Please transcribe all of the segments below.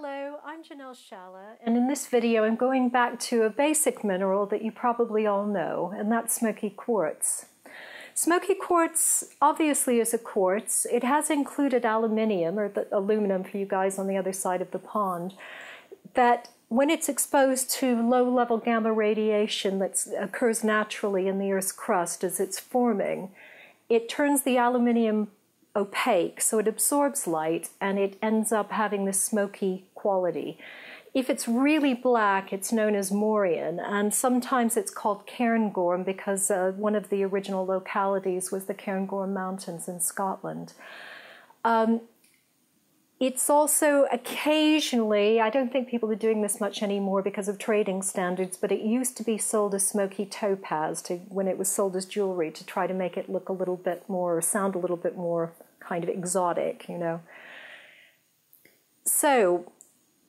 Hello, I'm Janelle Scialla, and in this video I'm going back to a basic mineral that you probably all know, and that's smoky quartz. Smoky quartz obviously is a quartz. It has included aluminium, or the aluminum for you guys on the other side of the pond, that when it's exposed to low-level gamma radiation that occurs naturally in the Earth's crust as it's forming, it turns the aluminium opaque, so it absorbs light and it ends up having this smoky quality. If it's really black, it's known as Morion, and sometimes it's called Cairngorm because uh, one of the original localities was the Cairngorm Mountains in Scotland. Um, it's also occasionally, I don't think people are doing this much anymore because of trading standards, but it used to be sold as smoky topaz to, when it was sold as jewelry to try to make it look a little bit more, sound a little bit more kind of exotic, you know. So,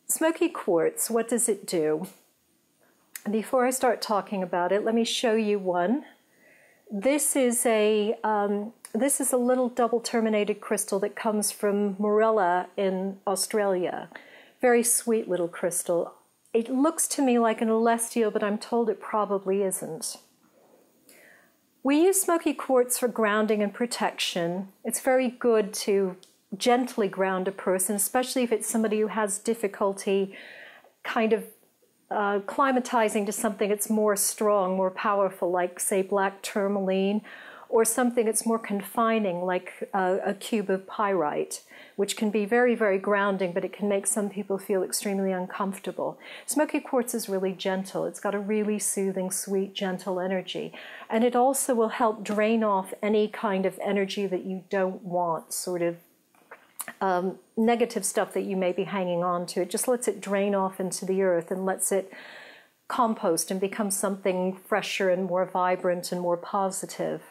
smoky quartz, what does it do? Before I start talking about it, let me show you one. This is a um, this is a little double terminated crystal that comes from Morella in Australia. Very sweet little crystal. It looks to me like an elestial, but I'm told it probably isn't. We use smoky quartz for grounding and protection. It's very good to gently ground a person, especially if it's somebody who has difficulty kind of uh, climatizing to something that's more strong, more powerful, like, say, black tourmaline, or something that's more confining, like uh, a cube of pyrite, which can be very, very grounding, but it can make some people feel extremely uncomfortable. Smoky quartz is really gentle. It's got a really soothing, sweet, gentle energy. And it also will help drain off any kind of energy that you don't want, sort of um, negative stuff that you may be hanging on to. It just lets it drain off into the earth and lets it compost and become something fresher and more vibrant and more positive.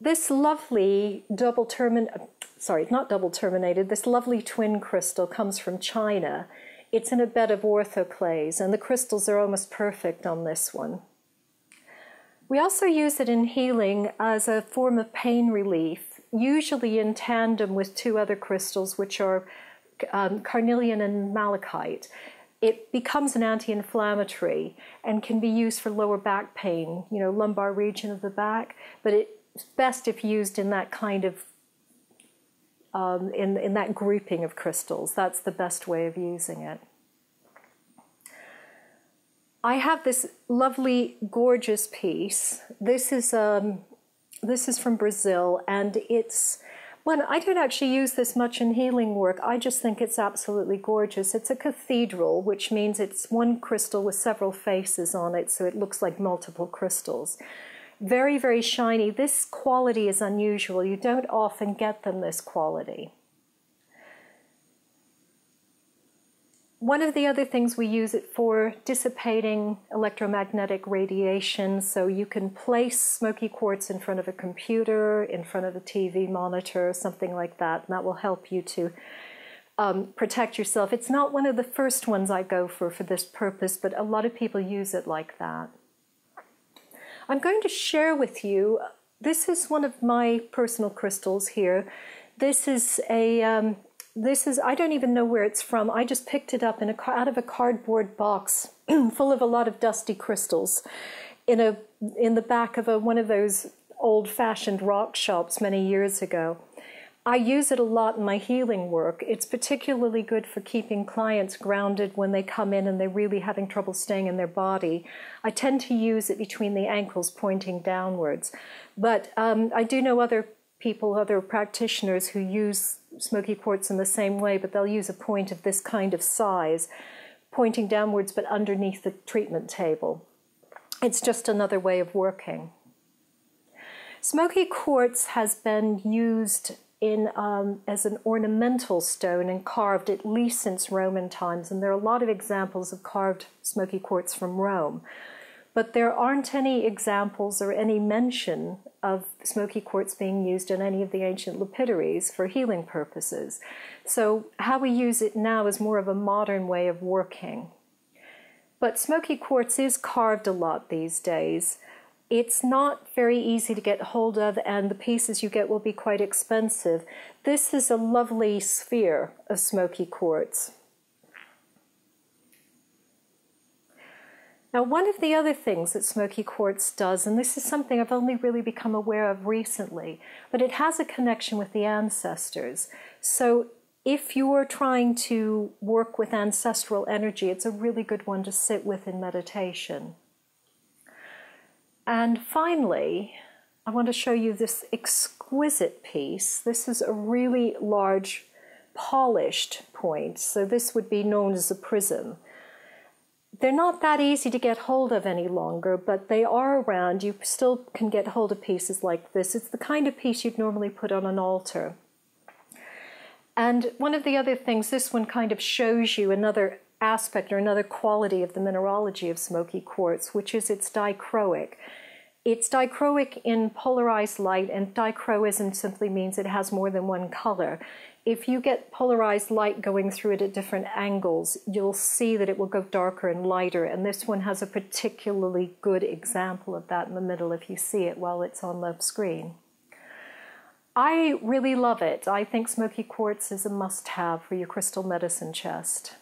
This lovely double terminated, sorry, not double terminated, this lovely twin crystal comes from China. It's in a bed of orthoclase, and the crystals are almost perfect on this one. We also use it in healing as a form of pain relief, usually in tandem with two other crystals, which are um, carnelian and malachite. It becomes an anti inflammatory and can be used for lower back pain, you know, lumbar region of the back, but it's best if used in that kind of um, in, in that grouping of crystals. That's the best way of using it. I have this lovely, gorgeous piece. This is um, this is from Brazil, and it's when I don't actually use this much in healing work. I just think it's absolutely gorgeous. It's a cathedral, which means it's one crystal with several faces on it, so it looks like multiple crystals. Very, very shiny. This quality is unusual. You don't often get them this quality. One of the other things we use it for dissipating electromagnetic radiation. So you can place smoky quartz in front of a computer, in front of a TV monitor, something like that, and that will help you to um, protect yourself. It's not one of the first ones I go for for this purpose, but a lot of people use it like that. I'm going to share with you, this is one of my personal crystals here. This is a, um, this is, I don't even know where it's from. I just picked it up in a, out of a cardboard box full of a lot of dusty crystals in, a, in the back of a, one of those old fashioned rock shops many years ago. I use it a lot in my healing work. It's particularly good for keeping clients grounded when they come in and they're really having trouble staying in their body. I tend to use it between the ankles pointing downwards. But um, I do know other people, other practitioners who use smoky quartz in the same way, but they'll use a point of this kind of size, pointing downwards but underneath the treatment table. It's just another way of working. Smoky quartz has been used in um, as an ornamental stone and carved at least since Roman times. And there are a lot of examples of carved smoky quartz from Rome. But there aren't any examples or any mention of smoky quartz being used in any of the ancient lapidaries for healing purposes. So, how we use it now is more of a modern way of working. But smoky quartz is carved a lot these days. it's not very easy to get hold of, and the pieces you get will be quite expensive. This is a lovely sphere of smoky quartz. Now, one of the other things that smoky quartz does, and this is something I've only really become aware of recently, but it has a connection with the ancestors. So, if you're trying to work with ancestral energy, it's a really good one to sit with in meditation. And finally, I want to show you this exquisite piece. This is a really large polished point, so this would be known as a prism. They're not that easy to get hold of any longer, but they are around. You still can get hold of pieces like this. It's the kind of piece you'd normally put on an altar. And one of the other things, this one kind of shows you another aspect or another quality of the mineralogy of smoky quartz, which is it's dichroic. It's dichroic in polarized light, and dichroism simply means it has more than one color. If you get polarized light going through it at different angles, you'll see that it will go darker and lighter, and this one has a particularly good example of that in the middle if you see it while it's on the screen. I really love it. I think smoky quartz is a must have for your crystal medicine chest.